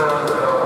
uh,